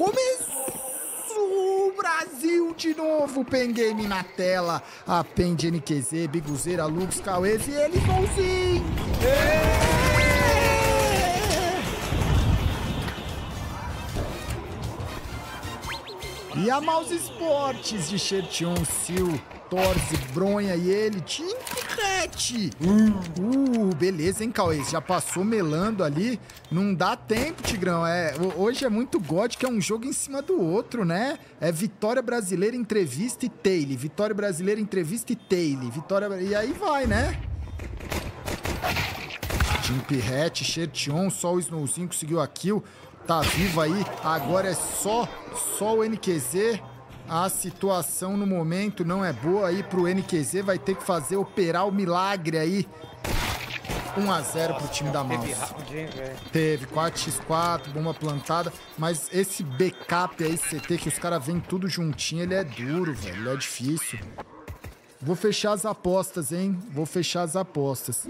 Começou o Brasil de novo. Pengame na tela. A Pende NQZ, Biguzeira, Lux, Cauês e eles vão. E a Mouse Esportes de Shertion, Sil, Torce, Bronha e ele, Tim Uh, uh, beleza, hein, Cauê? Já passou melando ali. Não dá tempo, Tigrão. É, hoje é muito God, que é um jogo em cima do outro, né? É Vitória Brasileira, entrevista e Taile. Vitória Brasileira, entrevista e Taile. Vitória... E aí vai, né? Jimpirret, Chertion, só o Snowzinho conseguiu a kill. Tá vivo aí. Agora é só, só o NQZ. A situação no momento não é boa aí pro NQZ. Vai ter que fazer operar o milagre aí. 1x0 pro time da Mouse. Teve 4x4, bomba plantada. Mas esse backup aí, CT, que os caras vêm tudo juntinho, ele é duro, velho. Ele é difícil. Vou fechar as apostas, hein? Vou fechar as apostas.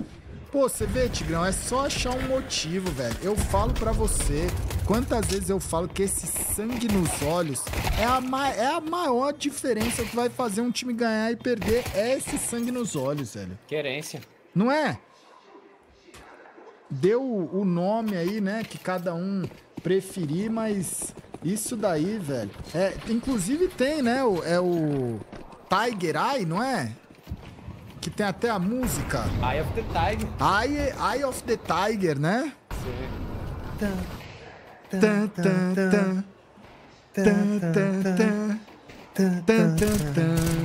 Pô, você vê, Tigrão, é só achar um motivo, velho. Eu falo para você, quantas vezes eu falo que esse sangue nos olhos é a, é a maior diferença que vai fazer um time ganhar e perder. É esse sangue nos olhos, velho. Querência. Não é? Deu o nome aí, né, que cada um preferir, mas isso daí, velho. É, inclusive tem, né, o, é o Tiger Eye, não é? Que tem até a música. Eye of the Tiger. Eye, Eye of the Tiger, né? Sim.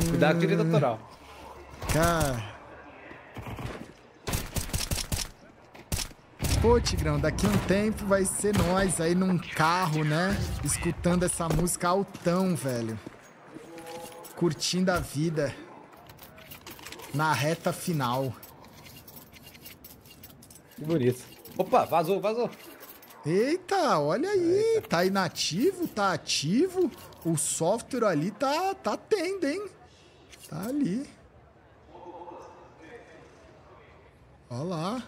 Cuidado direito autoral. Cara. Pô, Tigrão, daqui a um tempo vai ser nós aí num carro, né? Escutando essa música altão, velho. Curtindo a vida na reta final. Que bonito. Opa, vazou, vazou. Eita, olha aí, Eita. tá inativo, tá ativo. O software ali tá, tá tendo, hein? Tá ali. Olha lá.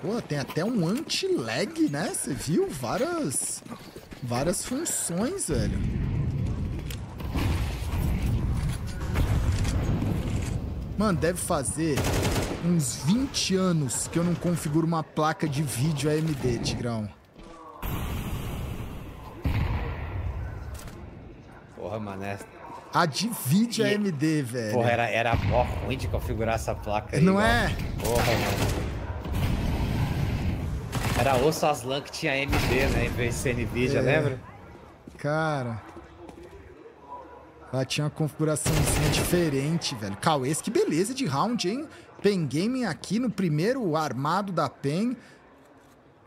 Pô, tem até um anti-lag, né? Você viu? Várias, várias funções, velho. Mano, deve fazer uns 20 anos que eu não configuro uma placa de vídeo AMD, Tigrão. Porra, mané. A de vídeo e... AMD, velho. Porra, era, era mó ruim de configurar essa placa aí. Não é? Porra, mano. Era osso Aslan que tinha AMD, né? Em vez de NVIDIA, é. lembra? Cara... Ela tinha uma configuraçãozinha diferente, velho. Cauês, que beleza de round, hein? Pen Gaming aqui no primeiro armado da Pen.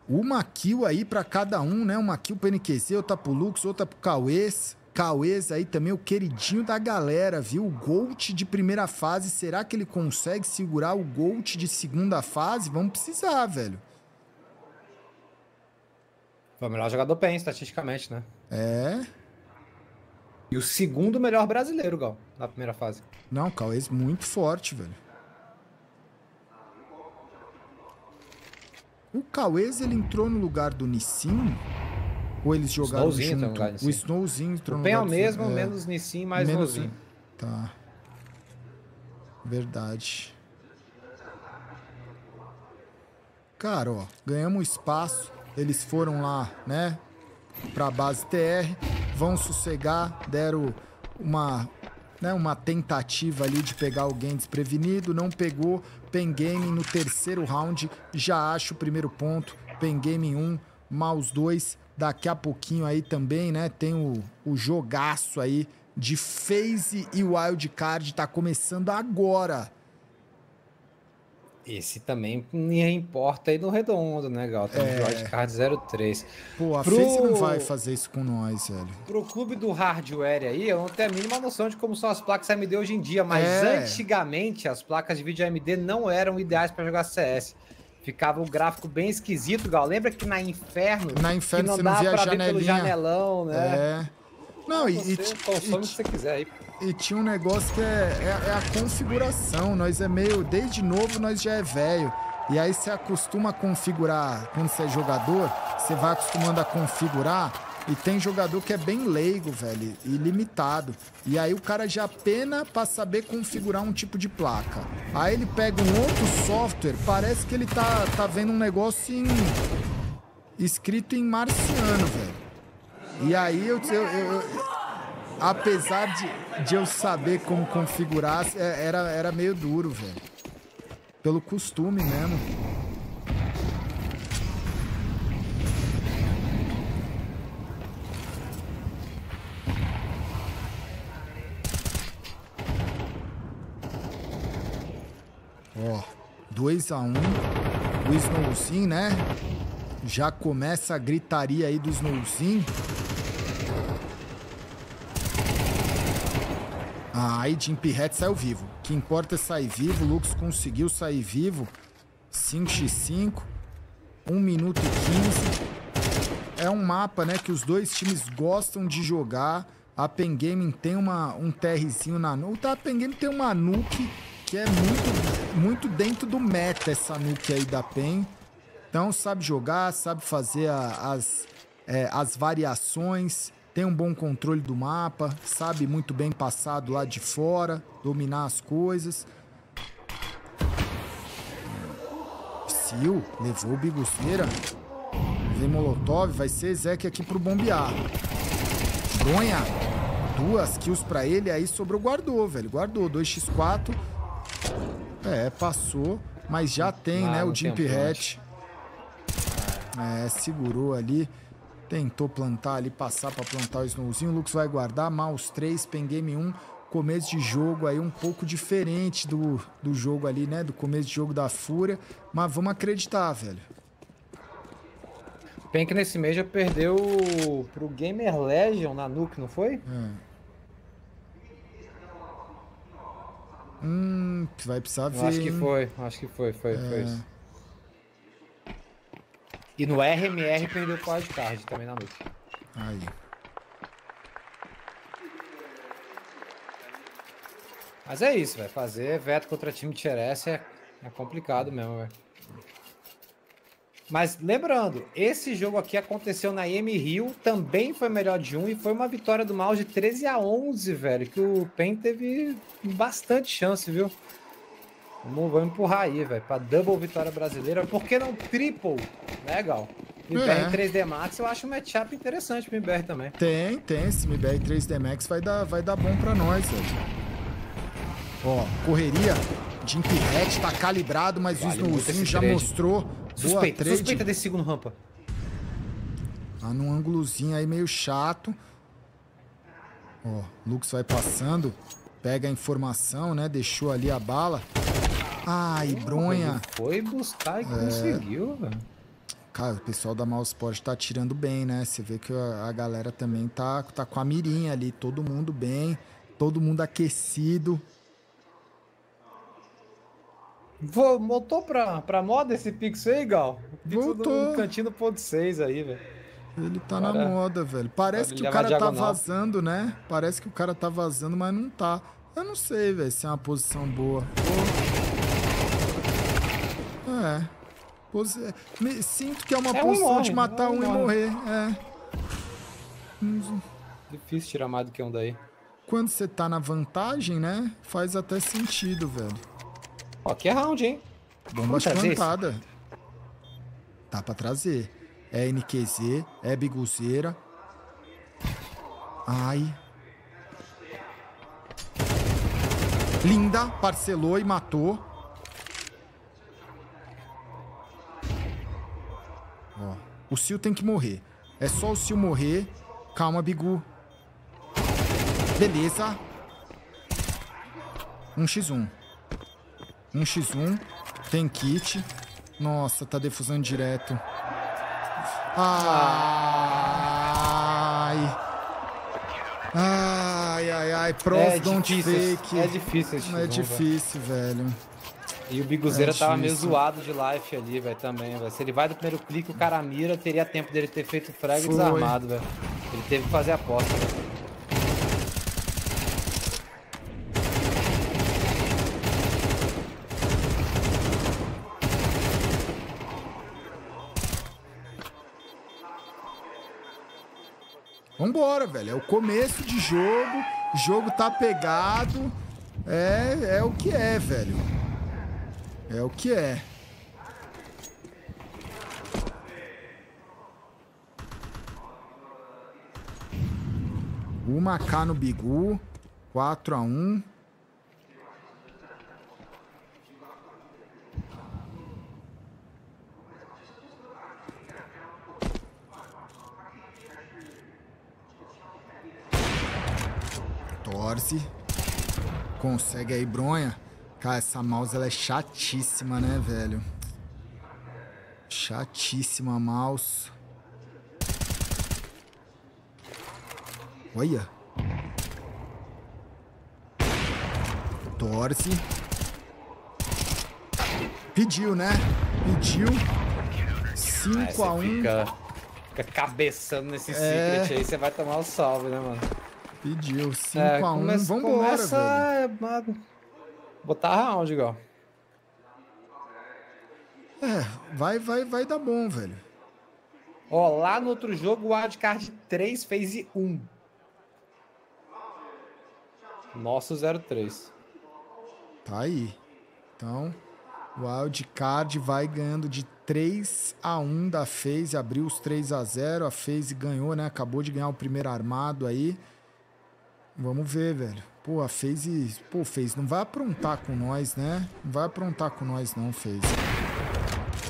Uma kill aí para cada um, né? Uma kill pro NQZ, outra pro Lux, outra pro Cauês. Cauês aí também, o queridinho da galera, viu? O Gold de primeira fase, será que ele consegue segurar o Gold de segunda fase? Vamos precisar, velho. Foi o melhor jogador PEN, estatisticamente, né? É. E o segundo melhor brasileiro, Gal, na primeira fase. Não, Cauê é muito forte, velho. O Cauês, ele entrou no lugar do Nissin? Ou eles jogaram Snowzinho junto? O Snowzinho entrou o no lugar é o mesmo, é... menos Nissin, mais menos... Snowzinho. Tá. Verdade. Cara, ó, ganhamos espaço. Eles foram lá, né? Pra base TR vão sossegar, deram uma, né, uma tentativa ali de pegar alguém desprevenido, não pegou. Pen Game no terceiro round, já acha o primeiro ponto. Pen Game 1, Mouse 2. Daqui a pouquinho aí também, né, tem o, o jogaço aí de FaZe e Wild Card, tá começando agora. Esse também importa aí no redondo, né, Gal? Tem é... o George Card 03. Pô, a Pro... Face não vai fazer isso com nós, velho. Pro clube do hardware aí, eu não tenho a mínima noção de como são as placas AMD hoje em dia, mas é... antigamente as placas de vídeo AMD não eram ideais para jogar CS. Ficava um gráfico bem esquisito, Gal. Lembra que na Inferno, na Inferno não você não via pra janelinha. ver pelo janelão, né? É. Não, e, você, e, consome o que você quiser aí. E tinha um negócio que é, é, é, a configuração. Nós é meio. Desde novo nós já é velho. E aí você acostuma a configurar, quando você é jogador, você vai acostumando a configurar e tem jogador que é bem leigo, velho, e limitado. E aí o cara já pena para saber configurar um tipo de placa. Aí ele pega um outro software, parece que ele tá, tá vendo um negócio em... escrito em marciano, velho. E aí eu, eu, eu apesar de, de eu saber como configurar, é, era, era meio duro, velho. Pelo costume mesmo. Ó, 2 a 1 um. O Snowzinho, né? Já começa a gritaria aí do Snowzinho. Aí Jim Pirret saiu vivo. O que importa é sair vivo. Lux conseguiu sair vivo. 5x5. 1 minuto e 15. É um mapa, né, que os dois times gostam de jogar. A Pen Gaming tem uma, um TRzinho na nuke. A Pen Gaming tem uma nuke que é muito, muito dentro do meta, essa nuke aí da Pen. Então, sabe jogar, sabe fazer a, as, é, as variações tem um bom controle do mapa, sabe muito bem passar do lado de fora, dominar as coisas. Sil, levou o Biguceira. Vem Molotov, vai ser Zeke aqui pro bombear. Bronha, duas kills pra ele, aí sobrou guardou, velho. Guardou, 2x4. É, passou, mas já tem, né, o Jimp Hatch. É, segurou ali. Tentou plantar ali, passar para plantar o Snowzinho. O Lux vai guardar. Mouse 3, Pen Game 1. Começo de jogo aí um pouco diferente do, do jogo ali, né? Do começo de jogo da Fúria. Mas vamos acreditar, velho. Pen que nesse mês já perdeu pro Gamer Legion na Nuke, não foi? É. Hum, vai precisar ver. Acho que foi, acho que foi, foi, é. foi isso. E no RMR perdeu o wildcard também na noite. Aí. Mas é isso, vai fazer veto contra time de Xerez é, é complicado mesmo, velho. Mas lembrando, esse jogo aqui aconteceu na M Rio, também foi melhor de um e foi uma vitória do Mal de 13 a 11, velho, que o PEN teve bastante chance, viu? Vamos, vamos empurrar aí, velho, pra double vitória brasileira. Por que não triple, né, Gal? MBR é. 3D Max eu acho um matchup interessante pro MBR também. Tem, tem. Esse MBR 3D Max vai dar, vai dar bom pra nós, velho. Ó, correria. Jimp Hatch tá calibrado, mas vale o Snowzinho já trade. mostrou. Suspeita, boa suspeita desse segundo rampa. Tá num ângulozinho aí meio chato. Ó, Lux vai passando. Pega a informação, né? Deixou ali a bala. Ai, bronha. Foi buscar e é... conseguiu, velho. Cara, o pessoal da Mouseport tá tirando bem, né? Você vê que a, a, galera também tá, tá com a mirinha ali, todo mundo bem, todo mundo aquecido. Vou, voltou pra, pra moda esse Pix aí, Gal? Pix voltou. Do ponto 6 aí, velho. Ele tá Agora, na moda, velho. Parece que o cara tá vazando, né? Parece que o cara tá vazando, mas não tá. Eu não sei, velho, se é uma posição boa. É. Me... Sinto que é uma é posição morre, de matar um, um e morrer. É. Difícil tirar mais do que um daí. Quando você tá na vantagem, né? Faz até sentido, velho. Ó, aqui é round, hein? Bomba plantada. Tá pra trazer. É NQZ, é biguzeira. Ai. Linda, parcelou e matou. Ó, o Sil tem que morrer. É só o Sil morrer. Calma, Bigu. Beleza. 1x1. 1x1. Tem kit. Nossa, tá defusando direto. Ai. Ai, ai, ai. Pros é don't difícil, fake. É difícil esse É difícil, velho. E o Biguzeira é, tava meio zoado de life ali, velho, também, velho. Se ele vai do primeiro clique, o cara mira, teria tempo dele ter feito frag Foi. desarmado, velho. Ele teve que fazer a aposta. Vambora, velho. É o começo de jogo. O jogo tá pegado. É, é o que é, velho. É o que é. Uma K no Bigu. 4 a 1 Torce. Consegue aí, bronha. Cara, essa mouse ela é chatíssima, né, velho? Chatíssima mouse. Olha. Torce. Pediu, né? Pediu. 5 a 1 fica, fica cabeçando nesse é... secret aí, você vai tomar o salve, né, mano? Pediu. 5 é, a 1 um. Vambora, começa... velho. Botar round, igual. É, vai, vai, vai dar bom, velho. Ó, lá no outro jogo, o wildcard 3 fez 1. Nosso 03. Tá aí. Então, o wildcard vai ganhando de 3 a 1 da FaZe, abriu os 3 a 0, a FaZe ganhou, né? Acabou de ganhar o primeiro armado aí. Vamos ver, velho. Pô, a FaZe, pô, FaZe não vai aprontar com nós, né? Não vai aprontar com nós não, FaZe.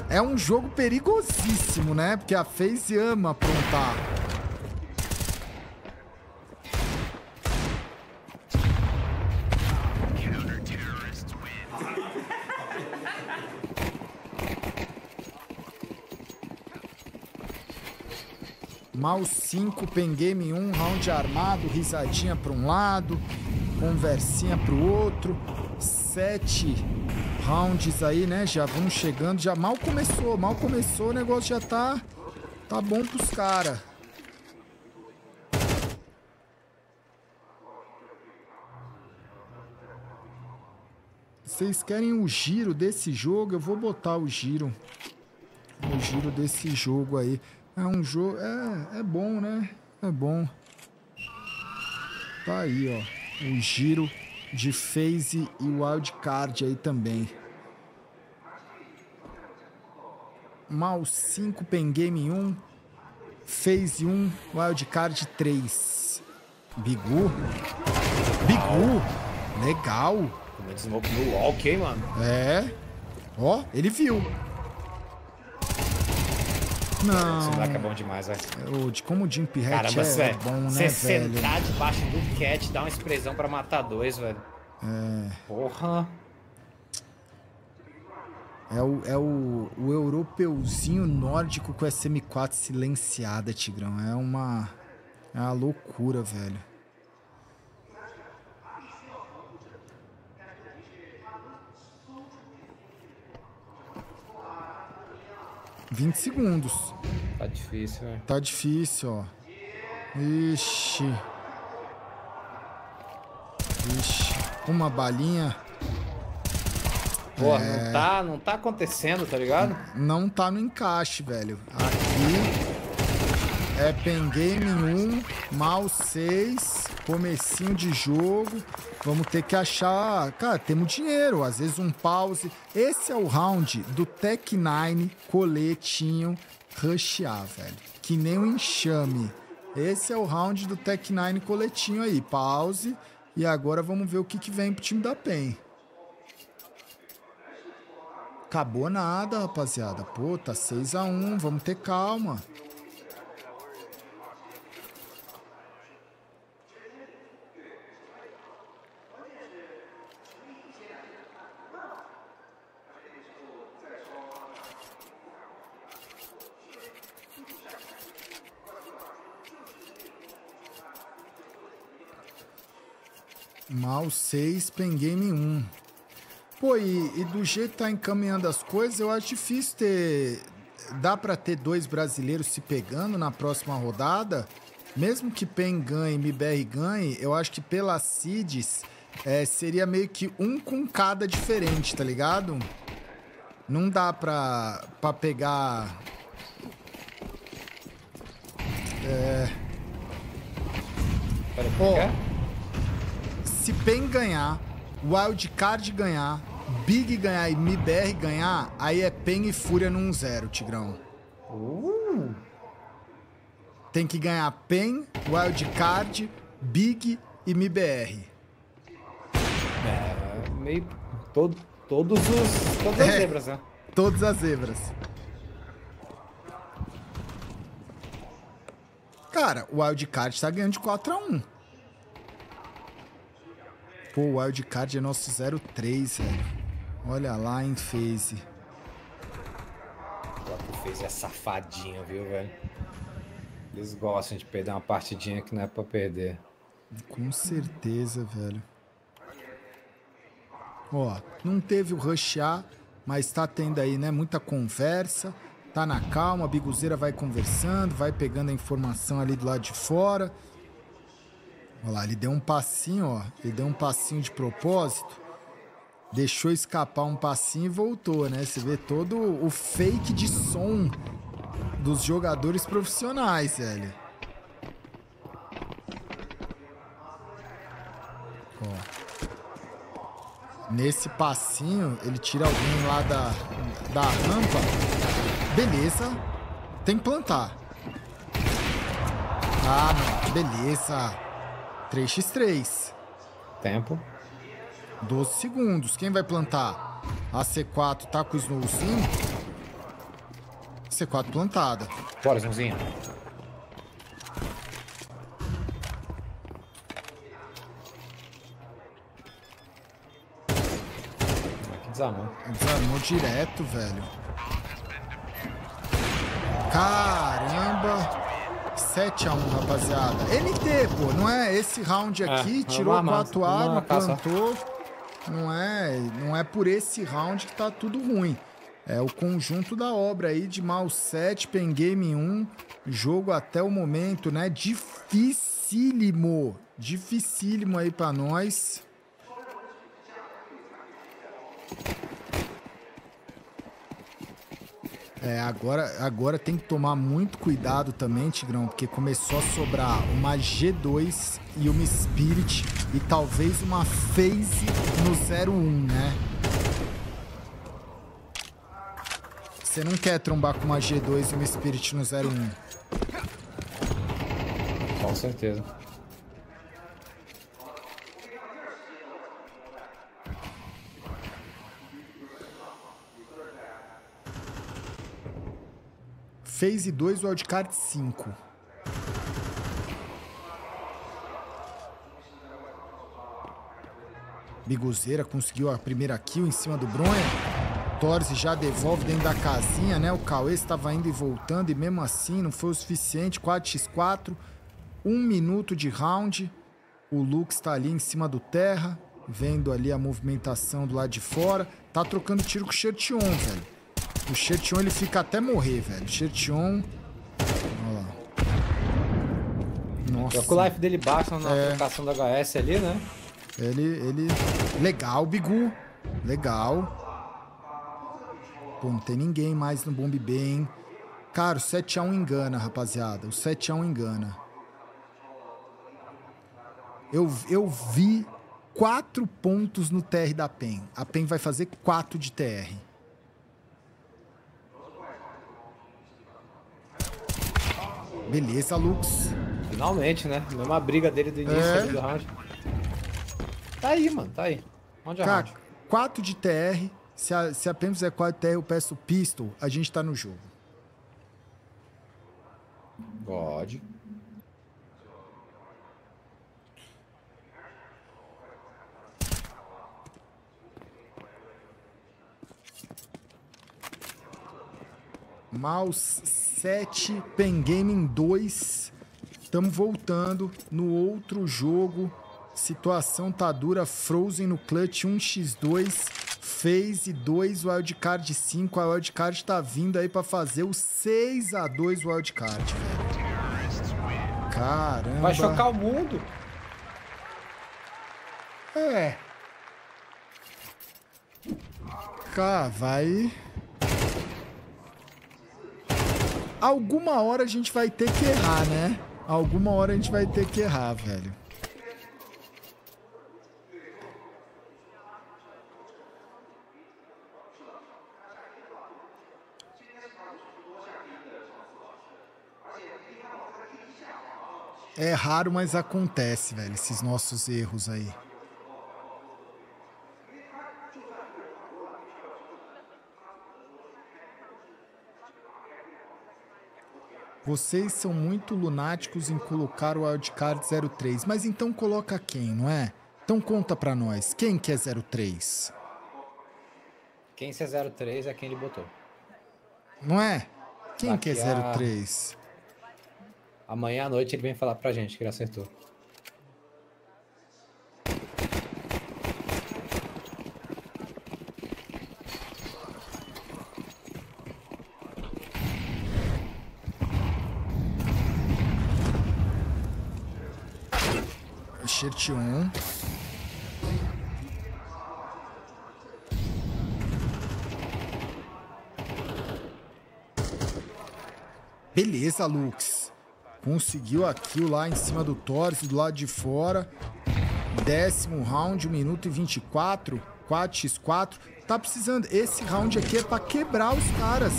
É um jogo perigosíssimo, né? Porque a FaZe ama aprontar. Mal 5, Pengame 1, round armado, risadinha para um lado, conversinha para o outro. Sete rounds aí, né? Já vamos chegando, já mal começou, mal começou, o negócio já tá, tá bom pros caras. Vocês querem o giro desse jogo? Eu vou botar o giro. O giro desse jogo aí. É um jogo. É, é bom, né? É bom. Tá aí, ó. O giro de phase e wildcard aí também. Mal 5, Pengame 1. Phase 1, wildcard 3. Bigu. Bigu. Legal. Como é smoke no walk, hein, mano? É. Ó, ele viu. Não. Esse moleque é bom demais, velho. O, de como o Jim Pirret Caramba, é, é bom, né, Você sentar debaixo do cat, dar uma expressão pra matar dois, velho. É. Porra. É o, é o, o europeuzinho nórdico com SM4 silenciada, Tigrão. É uma... É uma loucura, velho. 20 segundos. Tá difícil, né? Tá difícil, ó. Ixi. Ixi. Uma balinha. Pô, é... não, tá, não tá acontecendo, tá ligado? Não tá no encaixe, velho. Aqui é Pen Game 1, mal 6, comecinho de jogo. Vamos ter que achar. Cara, temos dinheiro, às vezes um pause. Esse é o round do Tech 9 coletinho rushear, velho. Que nem um enxame. Esse é o round do Tech 9 coletinho aí. Pause. E agora vamos ver o que, que vem pro time da PEN. Acabou nada, rapaziada. Pô, tá 6x1. Vamos ter calma. Mal 6, Pengame 1. Pô, e, e, do jeito que tá encaminhando as coisas, eu acho difícil ter. Dá para ter dois brasileiros se pegando na próxima rodada. Mesmo que Pen ganhe e MBR ganhe, eu acho que pela CIDs é, seria meio que um com cada diferente, tá ligado? Não dá pra, pra pegar. É. Peraí, oh, é? Se PEN ganhar, Wildcard ganhar, Big ganhar e MIBR ganhar, aí é PEN e Fúria num zero, Tigrão. Uh. Tem que ganhar PEN, Wildcard, Big e MIBR. É, meio. Todo, todos os. Todas as é, zebras, né? Todas as zebras. Cara, o Wildcard tá ganhando de 4x1. Pô, o Wildcard é nosso 0-3, velho. Olha lá em phase. O phase é safadinho, viu, velho? Eles gostam de perder uma partidinha que não é pra perder. Com certeza, velho. Ó, não teve o rushar, mas tá tendo aí, né, muita conversa. Tá na calma, a biguzeira vai conversando, vai pegando a informação ali do lado de fora. Olha lá, ele deu um passinho, ó. Ele deu um passinho de propósito. Deixou escapar um passinho e voltou, né? Você vê todo o fake de som dos jogadores profissionais, velho. Ó. Nesse passinho, ele tira alguém lá da, da rampa. Beleza. Tem que plantar. Ah, não. Beleza. 3x3. Tempo. 12 segundos. Quem vai plantar? A C4 tá com o snowzinho. C4 plantada. Bora, snowzinho. Desarmou. Desarmou direto, velho. Caramba! 7x1, rapaziada. NT, pô, não é esse round é, aqui, é, tirou 4A, plantou. Não é, não é por esse round que tá tudo ruim. É o conjunto da obra aí de mal 7, Pen Game 1, jogo até o momento, né? Dificílimo, dificílimo aí para nós. É, agora, agora tem que tomar muito cuidado também, Tigrão, porque começou a sobrar uma G2 e uma Spirit e talvez uma Phase no 01, né? Você não quer trombar com uma G2 e uma Spirit no 01. Com certeza. Phase 2, Wildcard 5. Biguzeira conseguiu a primeira kill em cima do Bronha. Torres já devolve dentro da casinha, né? O Cauê estava indo e voltando e mesmo assim não foi o suficiente. 4x4, um minuto de round. O Luke está ali em cima do terra, vendo ali a movimentação do lado de fora. Tá trocando tiro com o Chertion, velho. O Chertion ele fica até morrer, velho. Chertion. Olha lá. Nossa. o life dele baixa na é. aplicação da HS ali, né? Ele, ele... Legal, Bigu. Legal. Pô, não tem ninguém mais no Bomb B, hein? Cara, o 7x1 engana, rapaziada. O 7x1 engana. Eu, eu vi quatro pontos no TR da PEN. A PEN vai fazer quatro de TR. Beleza, Lux. Finalmente, né? Mesma briga dele do início é. do round. Tá aí, mano, tá aí. Onde é Cara, round? 4 de TR. Se a, se a PM fizer 4 de TR, eu peço pistol, a gente tá no jogo. God. Mouse 7, Pen Gaming 2. Estamos voltando no outro jogo. Situação tá dura. Frozen no clutch 1x2. Phase 2, Wildcard 5. A Wildcard tá vindo aí para fazer o 6x2 Wildcard, velho. Caramba. Vai chocar o mundo. É. Cara, vai. Alguma hora a gente vai ter que errar, né? Alguma hora a gente vai ter que errar, velho. É raro, mas acontece, velho, esses nossos erros aí. Vocês são muito lunáticos em colocar o wildcard 03. Mas então coloca quem, não é? Então conta pra nós. Quem que é 03? Quem é 03 é quem ele botou. Não é? Quem Daqui que é 03? A... Amanhã à noite ele vem falar pra gente que ele acertou. Shirt 1. Beleza, Lux. Conseguiu a kill lá em cima do Torres, do lado de fora. Décimo round, 1 minuto e 24. 4x4. Tá precisando. Esse round aqui é pra quebrar os caras.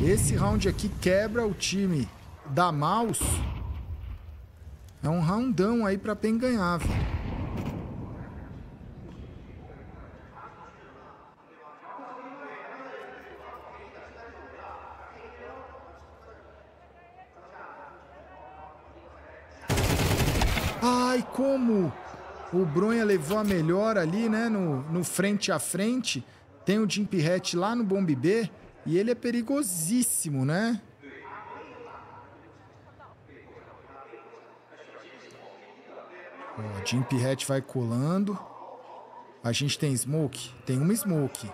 Esse round aqui quebra o time da Mouse. É um roundão aí pra PEN ganhar. Ai, como o Bronha levou a melhor ali, né? No, no frente a frente. Tem o Jim Pirret lá no Bomb B. E ele é perigosíssimo, né? Ó, Jim Pirret vai colando. A gente tem Smoke? Tem uma Smoke.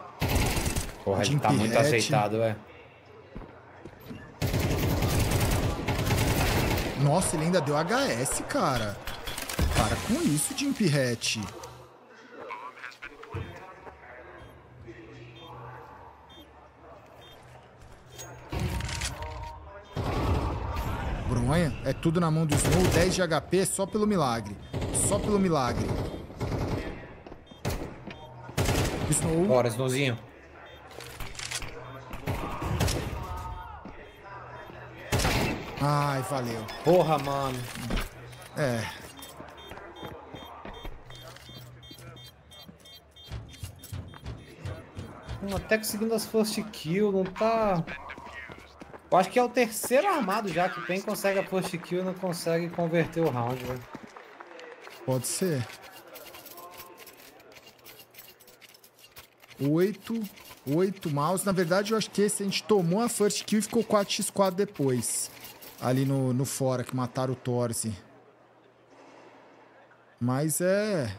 Porra, Jim ele tá Pirret... muito azeitado, é. Nossa, ele ainda deu HS, cara. Para com isso, Jim Pirret. Bronha, é tudo na mão do Snow, 10 de HP só pelo milagre. Só pelo milagre. Snow. Bora, Snowzinho. Ai, valeu. Porra, mano. É. Até conseguindo as first kill, não tá... Eu acho que é o terceiro armado já que tem consegue a first kill e não consegue converter o round, velho. Pode ser. Oito. Oito mouse. Na verdade, eu acho que esse a gente tomou a first kill e ficou 4x4 depois ali no, no fora que mataram o Torce. Mas é.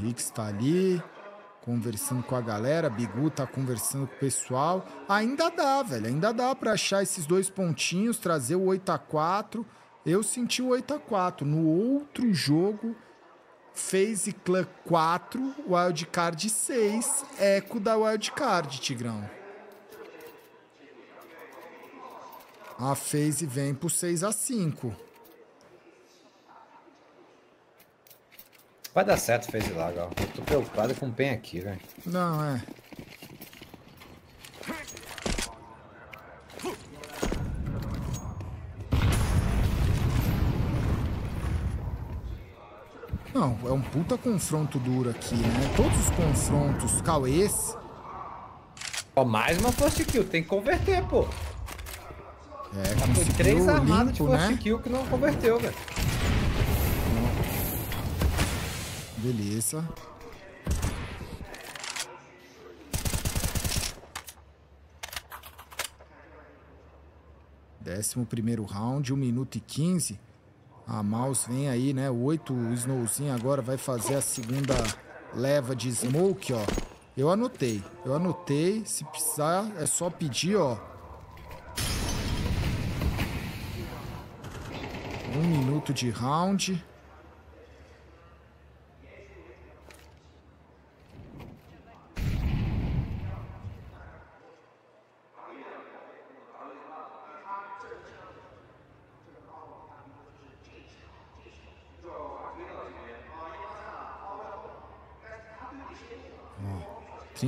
Rick está ali conversando com a galera, Bigu tá conversando com o pessoal. Ainda dá, velho, ainda dá para achar esses dois pontinhos, trazer o 8 a 4. Eu senti o 8 a 4 no outro jogo. FaZe Clan 4, Wildcard 6, eco da Wildcard, Tigrão. A FaZe vem pro 6 a 5. Vai dar certo, fez lá, Gal. Eu tô preocupado com o PEN aqui, velho. Não, é. Não, é um puta confronto duro aqui, né? Todos os confrontos, Cauês. Ó, mais uma first kill, tem que converter, pô. É, Já foi três armados de first né? kill que não converteu, velho. Beleza. Décimo primeiro round, 1 minuto e 15. A Mouse vem aí, né? O 8, o Snowzinho agora vai fazer a segunda leva de Smoke, ó. Eu anotei, eu anotei. Se precisar, é só pedir, ó. Um minuto de round.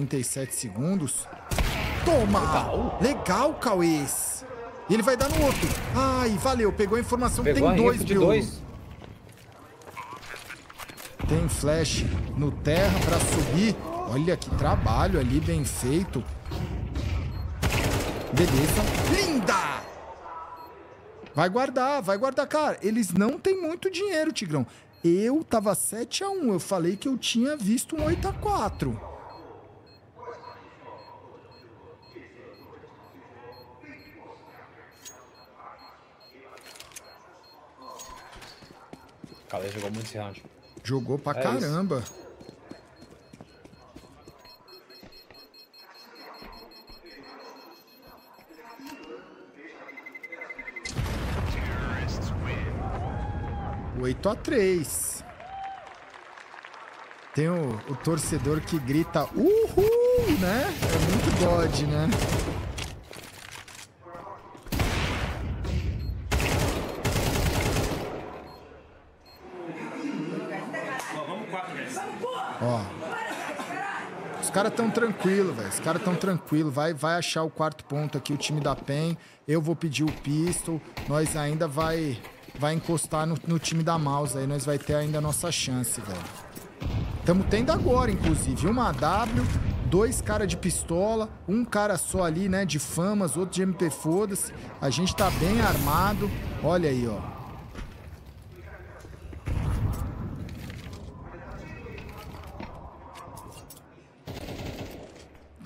37 segundos. Toma! Legal, Legal Cauês. E ele vai dar no outro. Ai, valeu. Pegou a informação. Pegou Tem dois, de dois. Tem flash no terra pra subir. Olha que trabalho ali, bem feito. Beleza. Linda! Vai guardar, vai guardar. Cara, eles não têm muito dinheiro, Tigrão. Eu tava 7 a 1 Eu falei que eu tinha visto um 8 a 4 Calais jogou muito esse round. Jogou pra é caramba. Isso. Oito a três. Tem o, o torcedor que grita uhul, né? É muito God, né? Ó. Os caras tão tranquilo, velho. Os caras tão tranquilo. Vai, vai achar o quarto ponto aqui o time da PEN. Eu vou pedir o pistol. Nós ainda vai vai encostar no, no time da Mouse aí. Nós vai ter ainda a nossa chance, velho. Estamos tendo agora, inclusive, uma W, dois caras de pistola, um cara só ali, né, de famas, outro de MP foda-se. A gente tá bem armado. Olha aí, ó.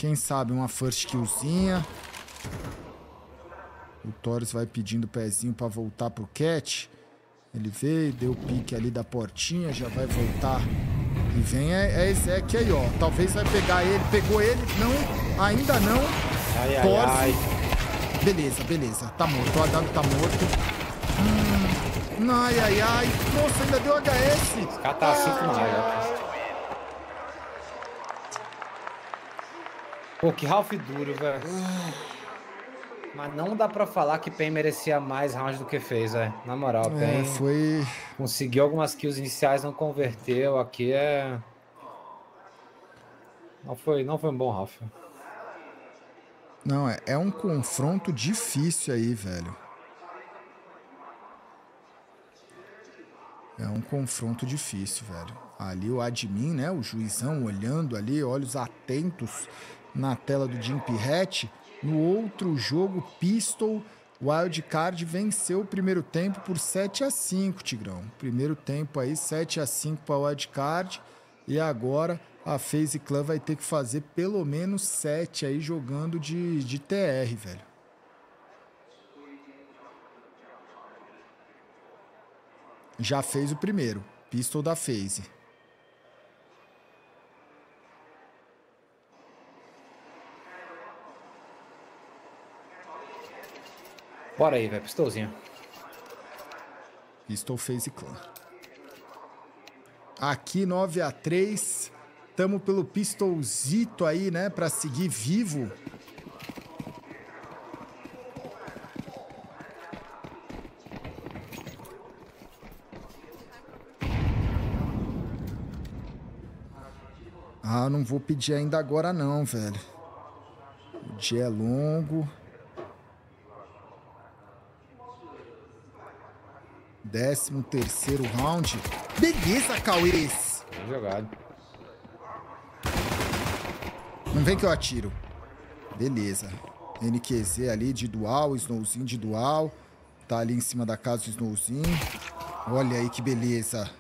Quem sabe uma first killzinha. O Torres vai pedindo o pezinho para voltar pro Cat. Ele veio, deu o pique ali da portinha, já vai voltar. E vem é, é Ezek aí, ó. Talvez vai pegar ele. Pegou ele. Não, ainda não. Ai, Torres. Ai, ai. Beleza, beleza. Tá morto. O AW tá morto. Hum. Ai, ai, ai. Nossa, ainda deu HS. Esse cara tá assim com Pô, que Ralph duro, velho. Mas não dá pra falar que Pen merecia mais round do que fez, velho. Na moral, é, Pen foi... conseguiu algumas kills iniciais, não converteu. Aqui é... Não foi, não foi um bom Ralph. Não, é, é um confronto difícil aí, velho. É um confronto difícil, velho. Ali o admin, né, o juizão olhando ali, olhos atentos na tela do Jim Pirret. No outro jogo, Pistol, Wildcard venceu o primeiro tempo por 7 a 5 Tigrão. Primeiro tempo aí, 7 a 5 para Wildcard. E agora a FaZe Clan vai ter que fazer pelo menos 7 aí jogando de, de TR, velho. Já fez o primeiro, Pistol da FaZe. Bora aí, velho. Pistolzinho. Pistol Phase Clan. Aqui 9 a 3 Tamo pelo pistolzito aí, né? Pra seguir vivo. Ah, não vou pedir ainda agora não, velho. O dia é longo. Décimo terceiro round. Beleza, Cauês. Bem jogado. Não vem que eu atiro. Beleza. NQZ ali de dual, Snowzinho de dual. Tá ali em cima da casa do Snowzinho. Olha aí que beleza.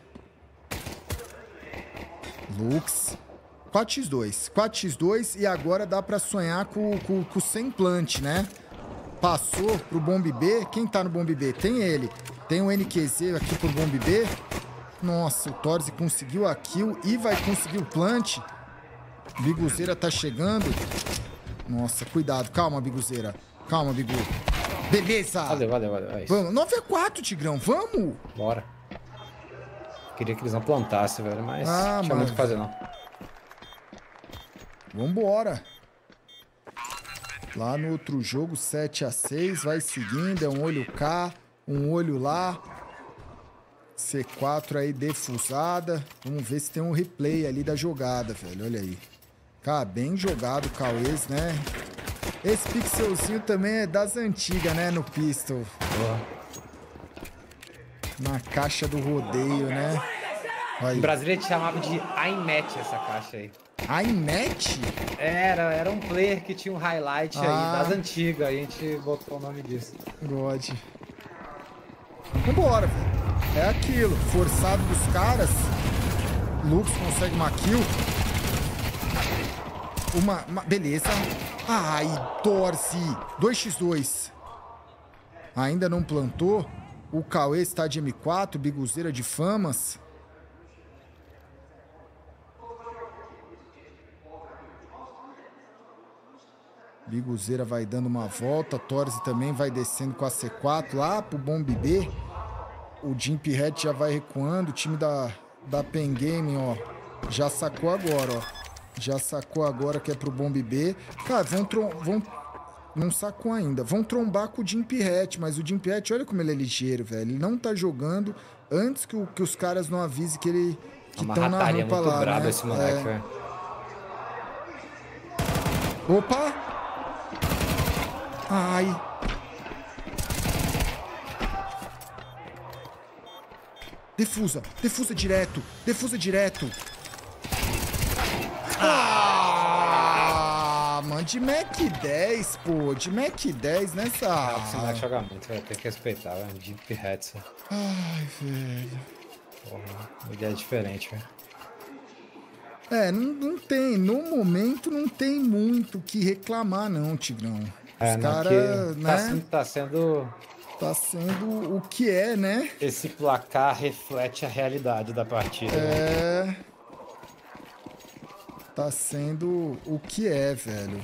Lux. 4x2. 4x2 e agora dá pra sonhar com, com, com o sem plant, né? Passou pro Bomb B. Quem tá no Bomb B? Tem ele. Tem um NQZ aqui pro Bomb B. Nossa, o Torzi conseguiu a kill e vai conseguir o plant. Biguzeira tá chegando. Nossa, cuidado. Calma, Biguzeira. Calma, Bigu. Beleza. Valeu, valeu, valeu. É vamos. 9 a 4, Tigrão. Vamos. Bora. Queria que eles não plantassem, velho, mas ah, não tinha muito o que fazer, não. Vambora. Lá no outro jogo, 7 a 6 vai seguindo, é um olho cá um olho lá. C4 aí defusada. Vamos ver se tem um replay ali da jogada, velho. Olha aí. Cara, bem jogado o Cauês, né? Esse pixelzinho também é das antigas, né? No pistol. Na caixa do rodeio, né? Aí. Em Brasília gente chamava de iMatch essa caixa aí. iMatch? Era, era um player que tinha um highlight ah. aí das antigas. Aí a gente botou o nome disso. God. Vambora, velho. É aquilo. Forçado dos caras. Lux consegue uma kill. Uma, uma, Beleza. Ai, torce. 2x2. Ainda não plantou. O Cauê está de M4. Biguzeira de famas. Biguzeira vai dando uma volta. Torze também vai descendo com a C4 lá pro Bomb B. O Jimp Red já vai recuando. O time da, da Pen Gaming, ó, já sacou agora, ó. Já sacou agora que é pro Bomb B. Cara, vão, vão não sacou ainda. Vão trombar com o Jim Pirret, mas o Jim Pirret, olha como ele é ligeiro, velho. Ele não tá jogando antes que, o, que os caras não avisem que ele que estão na rampa lá, brabo né? esse moleque, é. velho. Opa! Ai. Defusa, defusa direto, defusa direto. Ah, mano, de Mac 10, pô, de Mac 10 nessa. Não, você não vai jogar muito, vai ter que respeitar, velho. Deep Headset. Ai, velho. Porra, ideia diferente, velho. É, não, não tem, no momento não tem muito o que reclamar, não, Tigrão. É, Os caras, né? Tá sendo, tá sendo tá sendo o que é, né? Esse placar reflete a realidade da partida. É. Né? Tá sendo o que é, velho.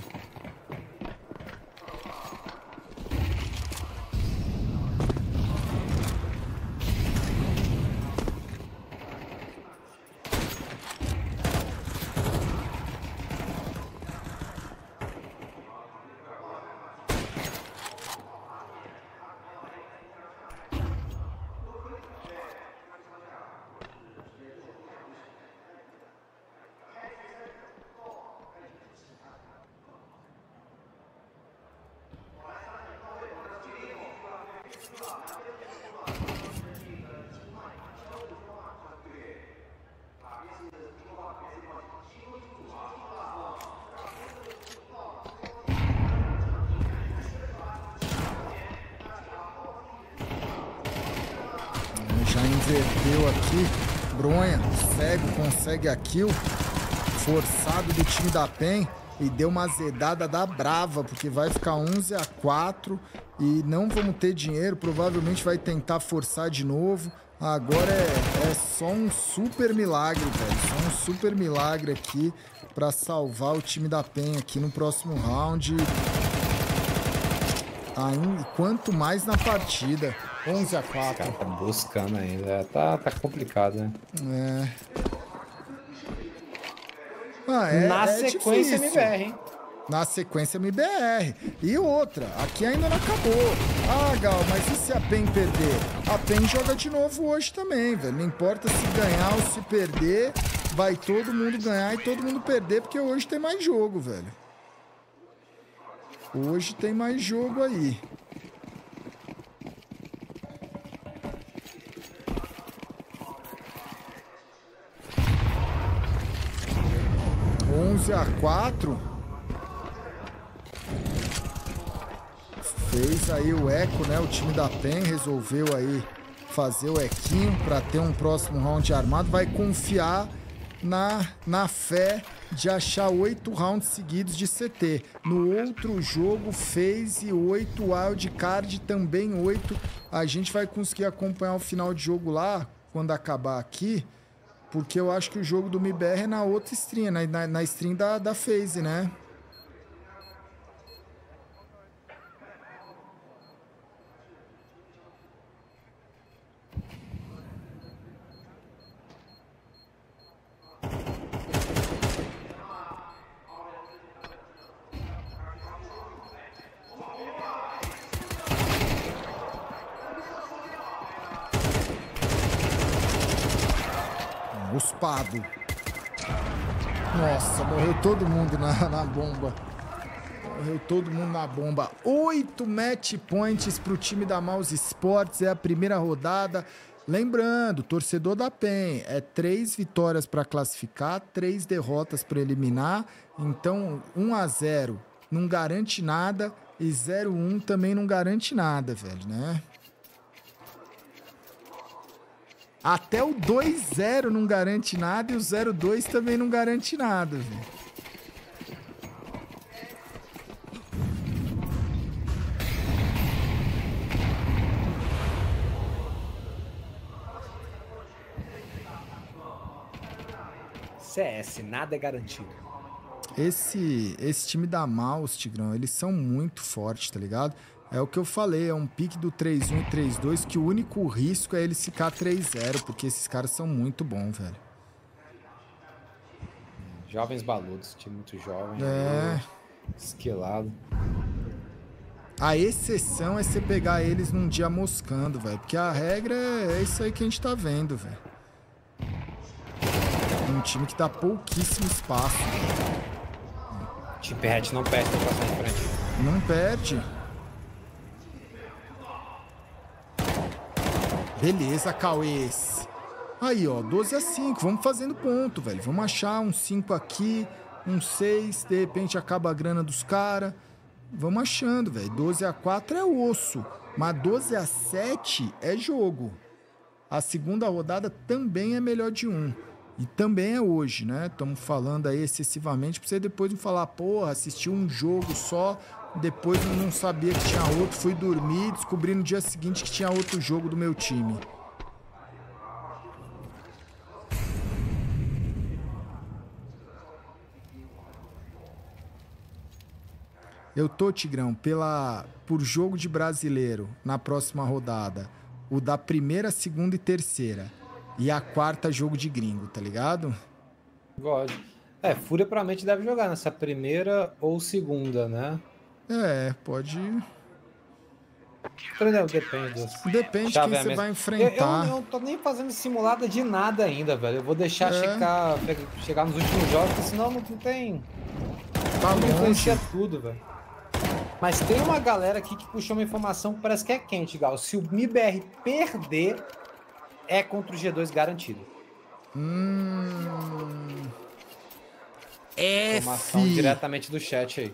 Inverteu aqui. Bronha, cego, consegue a kill. Forçado do time da PEN. E deu uma azedada da brava, porque vai ficar 11 a 4 e não vamos ter dinheiro. Provavelmente vai tentar forçar de novo. Agora é, é só um super milagre, velho. Só um super milagre aqui para salvar o time da PEN aqui no próximo round. Ainda, quanto mais na partida. 11 a 4. Os caras tá buscando ainda. Tá, tá complicado, né? É. Ah, é Na é sequência difícil. MBR, hein? Na sequência MBR. E outra, aqui ainda não acabou. Ah, Gal, mas e se a PEN perder? A PEN joga de novo hoje também, velho. Não importa se ganhar ou se perder, vai todo mundo ganhar e todo mundo perder, porque hoje tem mais jogo, velho. Hoje tem mais jogo aí. 11 a 4. Fez aí o eco, né? O time da PEN resolveu aí fazer o equinho para ter um próximo round armado. Vai confiar na, na fé de achar oito rounds seguidos de CT. No outro jogo, phase 8, wildcard também 8. A gente vai conseguir acompanhar o final de jogo lá, quando acabar aqui. Porque eu acho que o jogo do MIBR é na outra stream, na, na, na stream da, da FaZe, né? Nossa, morreu todo mundo na, na bomba. Morreu todo mundo na bomba. Oito match points para o time da Mouse Sports. É a primeira rodada. Lembrando, torcedor da PEN, é três vitórias para classificar, três derrotas para eliminar. Então, 1 a 0 não garante nada e 0-1 também não garante nada, velho, né? Até o 2-0 não garante nada e o 0-2 também não garante nada, velho. CS, nada é garantido. Esse, esse time da Maus, Tigrão, eles são muito fortes, tá ligado? É o que eu falei, é um pique do 3-1 e 3-2 que o único risco é eles ficar 3-0, porque esses caras são muito bons, velho. Jovens baludos, time muito jovem. É. Esquilado. A exceção é você pegar eles num dia moscando, velho. Porque a regra é isso aí que a gente tá vendo, velho. Um time que dá pouquíssimo espaço. Véio. Chiphat não perde pra passar em frente. Não perde. Beleza, Cauês. Aí, ó, 12 a 5. Vamos fazendo ponto, velho. Vamos achar um 5 aqui, um 6. De repente acaba a grana dos caras. Vamos achando, velho. 12 a 4 é osso. Mas 12 a 7 é jogo. A segunda rodada também é melhor de um. E também é hoje, né? Estamos falando aí excessivamente para você depois não falar, porra, assisti um jogo só, depois não sabia que tinha outro, fui dormir, descobri no dia seguinte que tinha outro jogo do meu time. Eu tô, Tigrão, pela por jogo de brasileiro na próxima rodada. O da primeira, segunda e terceira. E a quarta, jogo de gringo, tá ligado? God. É, Fúria provavelmente deve jogar nessa primeira ou segunda, né? É, pode. Depende. Depende de quem você vai enfrentar. Eu, eu, não tô nem fazendo simulada de nada ainda, velho. Eu vou deixar é. chegar, chegar nos últimos jogos, porque senão não tem. Tá não influencia tudo, velho. Mas tem uma galera aqui que puxou uma informação que parece que é quente, Gal. Se o MIBR perder, é contra o G2 garantido. Hum. É, Informação diretamente do chat aí.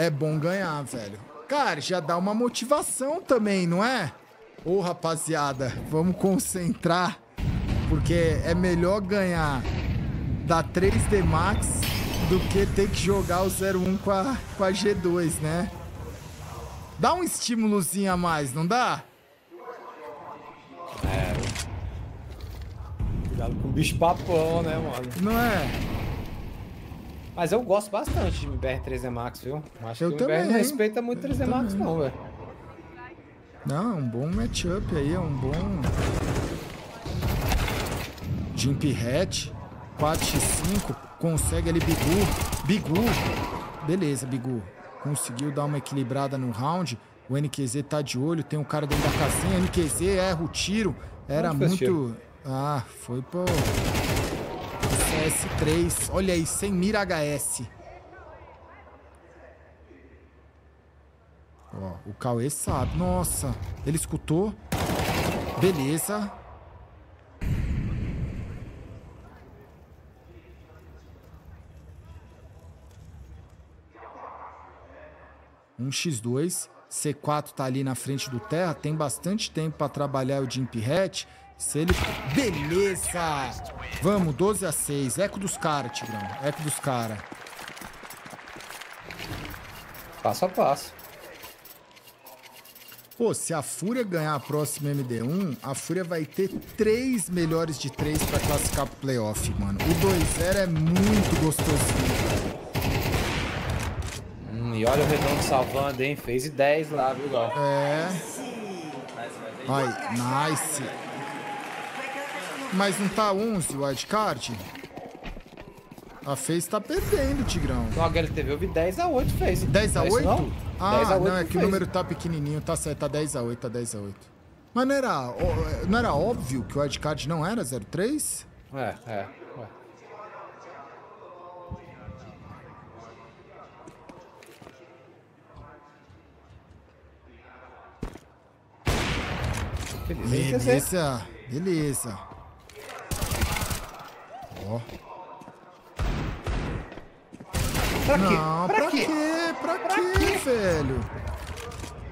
É bom ganhar, velho. Cara, já dá uma motivação também, não é? Ô, oh, rapaziada, vamos concentrar. Porque é melhor ganhar da 3D Max do que ter que jogar o 01 com a, com a G2, né? Dá um estímulozinho a mais, não dá? É. Cuidado com o bicho papão, né, mano? Não é? Mas eu gosto bastante de MBR 3D Max, viu? Acho eu que o MBR não respeita muito 3D Max, não, velho. Não, é um bom matchup aí, é um bom. Jimp Hatch, 4x5, consegue ali Bigu. Bigu, beleza, Bigu. Conseguiu dar uma equilibrada no round. O NQZ tá de olho, tem um cara dentro da casinha. NQZ erra o tiro. Era muito. Ah, foi pro CS3. Olha aí, sem mira HS. Ó, o Cauê sabe. Nossa, ele escutou. Beleza. Um X2. C4 tá ali na frente do Terra. Tem bastante tempo para trabalhar o Jimp Hatch. Se ele... Beleza! Vamos, 12 a 6. Eco dos caras, Tigrão. Eco dos caras. Passo a passo. Pô, se a Fúria ganhar a próxima MD1, a Fúria vai ter três melhores de três pra classificar pro playoff, mano. O 2-0 é muito gostosinho, Hum, e olha o redondo salvando, hein? Fez 10 lá, viu, Gal? É. Ai, nice. Mas não tá 11 o wildcard? A FaZe tá perdendo, Tigrão. Então a HLTV eu vi 10x8 FaZe. 10x8? Ah, 10 a 8 não, é, ah, é que fez. o número tá pequenininho, tá certo. Tá 10x8, tá 10x8. Mas não era, não era óbvio que o wildcard não era 03? É, é, é. Beleza. Beleza. Ó. Pra quê? Não, pra, pra quê? quê? Pra, Pra quê, quê? velho?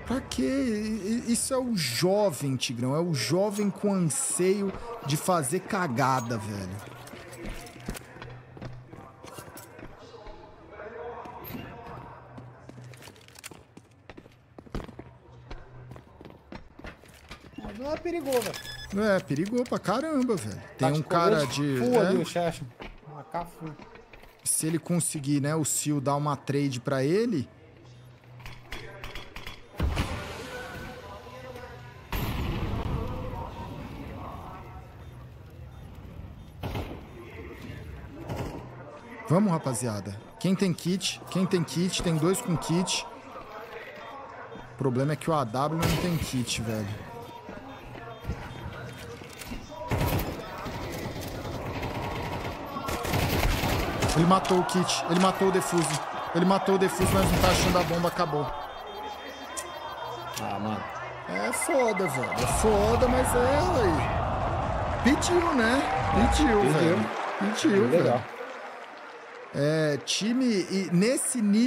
Pra quê? Isso é o jovem, Tigrão. É o jovem com anseio de fazer cagada, velho. Não é perigoso, velho. É, perigou pra caramba, velho. Tem um Tático cara de. Full ali, é, o Cheshire. Uma cafu. se ele conseguir, né, o Sil dar uma trade pra ele. Vamos, rapaziada. Quem tem kit, quem tem kit, tem dois com kit. O problema é que o AW não tem kit, velho. Ele matou o kit, ele matou o defuso. Ele matou o defuso, mas não tá achando a bomba, acabou. Ah, mano. É foda, velho. É foda, mas é aí. Pediu, né? Pediu, Pediu. velho. Pediu, Legal. velho. É, time e nesse nível